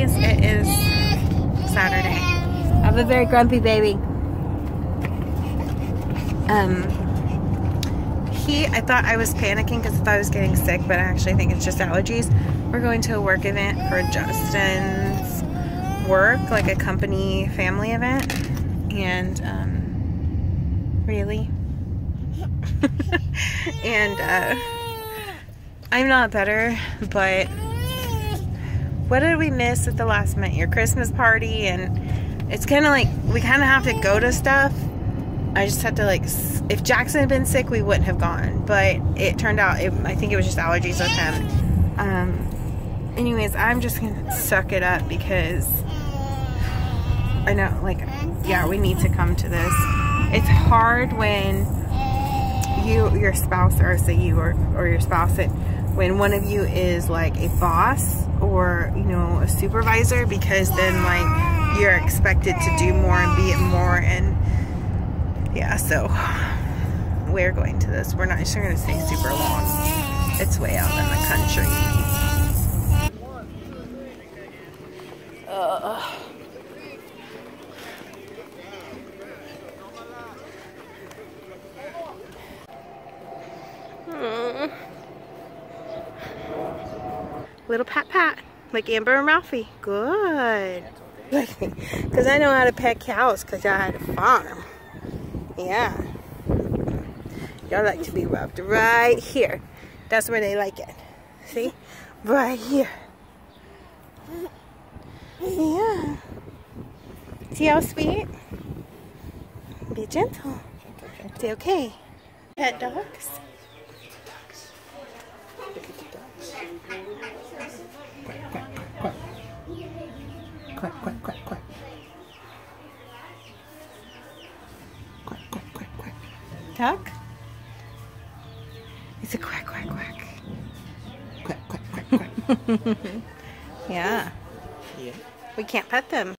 It is Saturday. I'm a very grumpy baby. Um, he, I thought I was panicking because I thought I was getting sick, but I actually think it's just allergies. We're going to a work event for Justin's work, like a company family event. And, um, really? and, uh, I'm not better, but what did we miss at the last minute? Your Christmas party, and it's kind of like we kind of have to go to stuff. I just had to like, if Jackson had been sick, we wouldn't have gone, but it turned out, it, I think it was just allergies with him. Um, anyways, I'm just gonna suck it up because I know, like, yeah, we need to come to this. It's hard when you, your spouse, or say you or, or your spouse, it, when one of you is like a boss or you know a supervisor because then like you're expected to do more and be it more and yeah so we're going to this. We're not sure going to stay super long. It's way out in the country. Uh. Little pat like Amber and Ralphie. Good. Because I know how to pet cows because I had a farm. Yeah. Y'all like to be rubbed right here. That's where they like it. See? Right here. Yeah. See how sweet? Be gentle. It's okay. Pet dogs. Quack, quack, quack, quack. Quack, quack, quack, quack. Duck? It's a quack, quack, quack. Quack, quack, quack, quack. yeah. yeah. We can't pet them.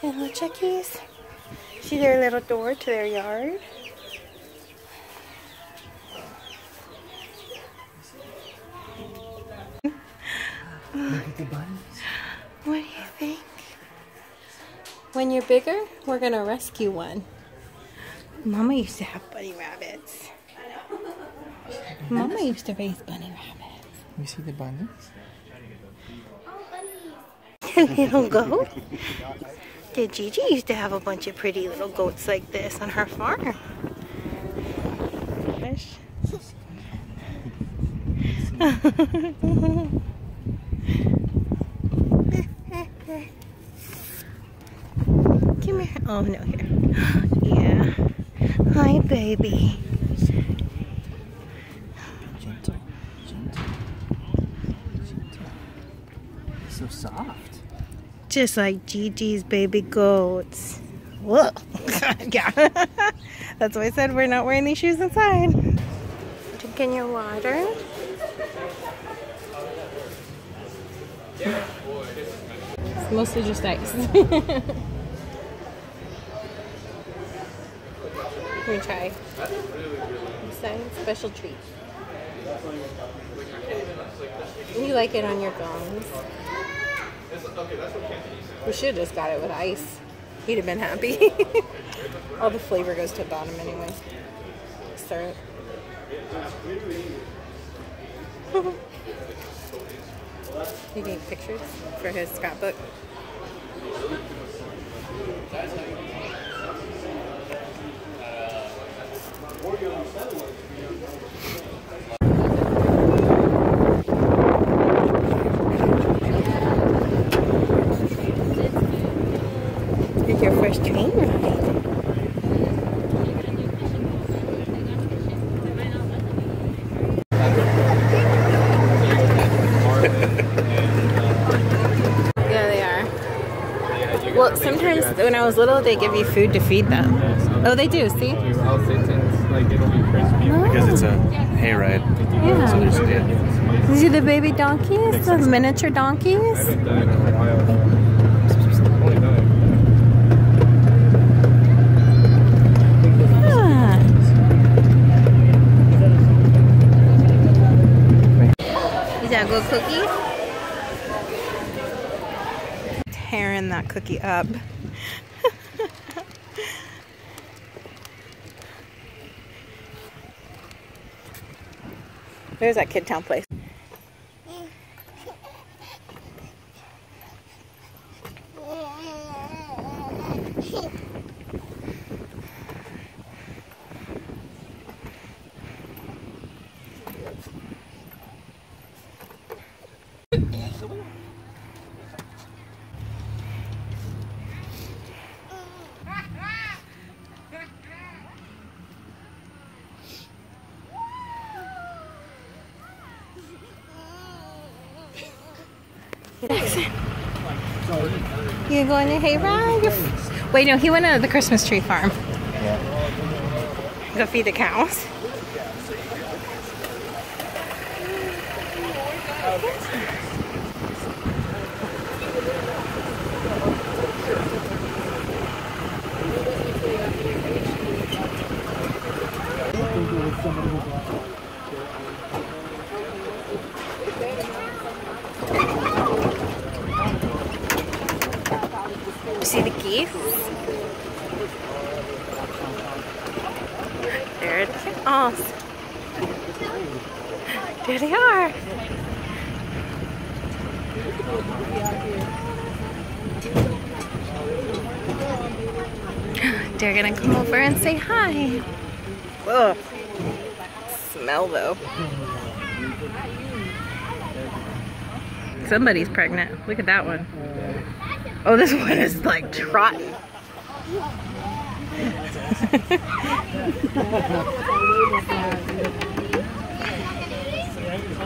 The little chickies. See their little door to their yard? Look at the bunnies. What do you think? When you're bigger, we're gonna rescue one. Mama used to have bunny rabbits. Mama used to raise bunny rabbits. You see the bunnies? A little goat? Did Gigi used to have a bunch of pretty little goats like this on her farm? Come here. Oh, no, here. Yeah. Hi, baby. Gentle, gentle, gentle. So soft. Just like Gigi's baby goats. Whoa. yeah. That's why I said we're not wearing these shoes inside. Drinking your water. It's mostly just ice. Let me try. Special treat. You like it on your gums. We should have just got it with ice. He'd have been happy. All the flavor goes to the bottom anyway. Syrup. need pictures for his scrapbook. Your first train ride. Yeah, they are. Well, sometimes when I was little, they give you food to feed them. Oh, they do. See? Oh. Because it's a hayride. Yeah. So there's, yeah. These are the baby donkeys, those miniature donkeys. Eggo cookie. Tearing that cookie up. There's that Kid Town place. You going to hayride? You're- Wait, no, he went to the Christmas tree farm. Go feed the cows. You see the geese? There the cows. There they are. They're gonna come over and say hi. Ugh. Smell though. Somebody's pregnant. Look at that one. Oh, this one is like trotting.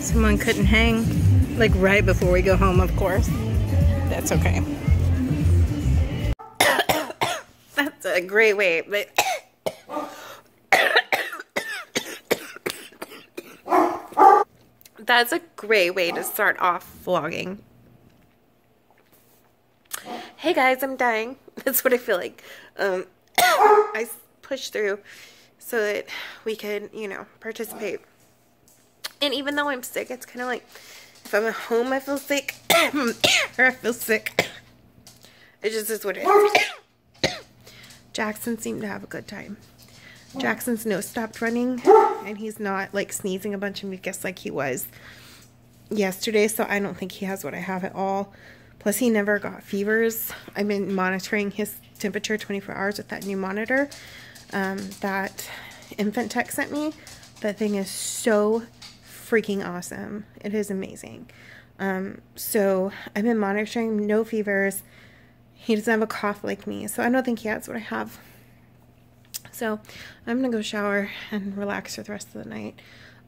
Someone couldn't hang, like right before we go home, of course. That's okay. That's a great way, but that's a great way to start off vlogging. Hey guys, I'm dying. That's what I feel like. Um, I pushed through so that we could, you know, participate. And even though I'm sick, it's kind of like if I'm at home, I feel sick, or I feel sick. It just is what it is. Jackson seemed to have a good time. Jackson's nose stopped running, and he's not like sneezing a bunch of mucus like he was yesterday, so I don't think he has what I have at all. Plus, he never got fevers. I've been monitoring his temperature 24 hours with that new monitor um, that Infant Tech sent me. That thing is so freaking awesome. It is amazing. Um, so I've been monitoring no fevers. He doesn't have a cough like me, so I don't think he has what I have. So I'm gonna go shower and relax for the rest of the night.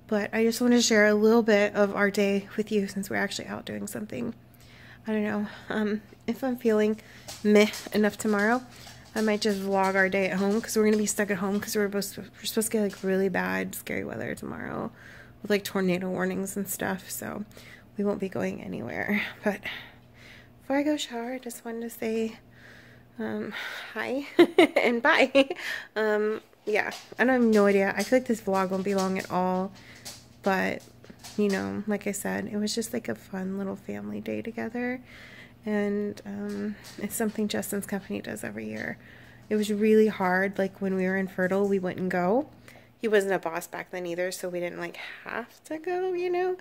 But I just want to share a little bit of our day with you since we're actually out doing something. I don't know. Um, if I'm feeling meh enough tomorrow, I might just vlog our day at home because we're gonna be stuck at home because we're to, we're supposed to get like really bad, scary weather tomorrow with like tornado warnings and stuff. So we won't be going anywhere. But before I go shower, I just wanted to say um, hi and bye. Um, yeah, I don't have no idea. I feel like this vlog won't be long at all, but you know, like I said, it was just like a fun little family day together, and um, it's something Justin's company does every year. It was really hard, like when we were infertile, we wouldn't go. He wasn't a boss back then either, so we didn't like have to go, you know.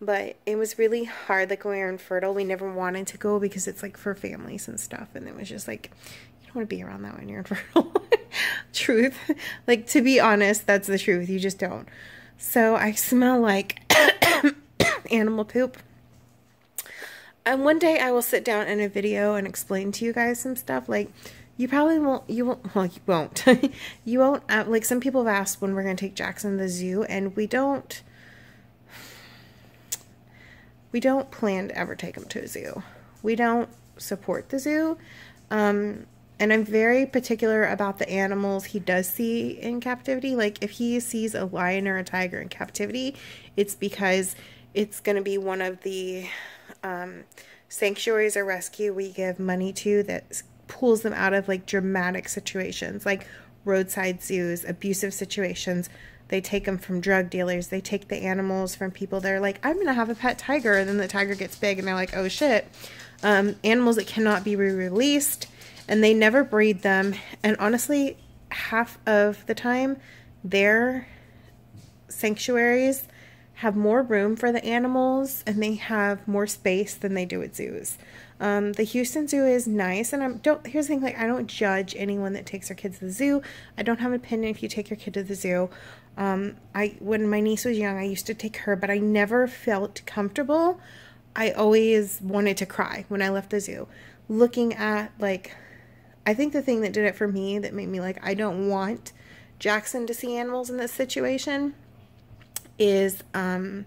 But it was really hard, like when we were infertile, we never wanted to go because it's like for families and stuff, and it was just like you don't want to be around that when you're infertile. truth, like to be honest, that's the truth. You just don't. So I smell like animal poop. and one day I will sit down in a video and explain to you guys some stuff. Like, you probably won't, you won't, well, you won't. you won't, uh, like, some people have asked when we're going to take Jackson to the zoo, and we don't, we don't plan to ever take him to a zoo. We don't support the zoo. Um, and I'm very particular about the animals he does see in captivity. Like, if he sees a lion or a tiger in captivity, it's because it's going to be one of the um, sanctuaries or rescue we give money to that pulls them out of like dramatic situations, like roadside zoos, abusive situations. They take them from drug dealers. They take the animals from people that are like, I'm going to have a pet tiger. And then the tiger gets big and they're like, oh shit. Um, animals that cannot be re released and they never breed them. And honestly, half of the time, their sanctuaries have more room for the animals and they have more space than they do at zoos. Um, the Houston Zoo is nice, and I'm don't. Here's the thing: like I don't judge anyone that takes their kids to the zoo. I don't have an opinion if you take your kid to the zoo. Um, I when my niece was young, I used to take her, but I never felt comfortable. I always wanted to cry when I left the zoo, looking at like I think the thing that did it for me that made me like, I don't want Jackson to see animals in this situation is um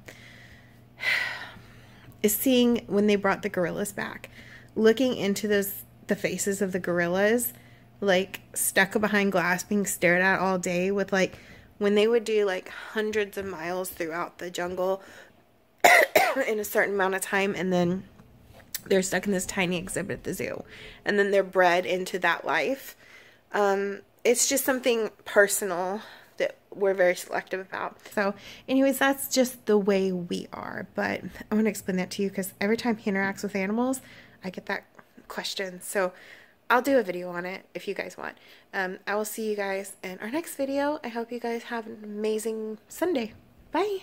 is seeing when they brought the gorillas back, looking into those the faces of the gorillas, like stuck behind glass, being stared at all day with like when they would do like hundreds of miles throughout the jungle in a certain amount of time and then they're stuck in this tiny exhibit at the zoo and then they're bred into that life. Um, it's just something personal that we're very selective about. So anyways that's just the way we are but i want to explain that to you because every time he interacts with animals i get that question. So i'll do a video on it if you guys want. Um, i will see you guys in our next video. I hope you guys have an amazing sunday. Bye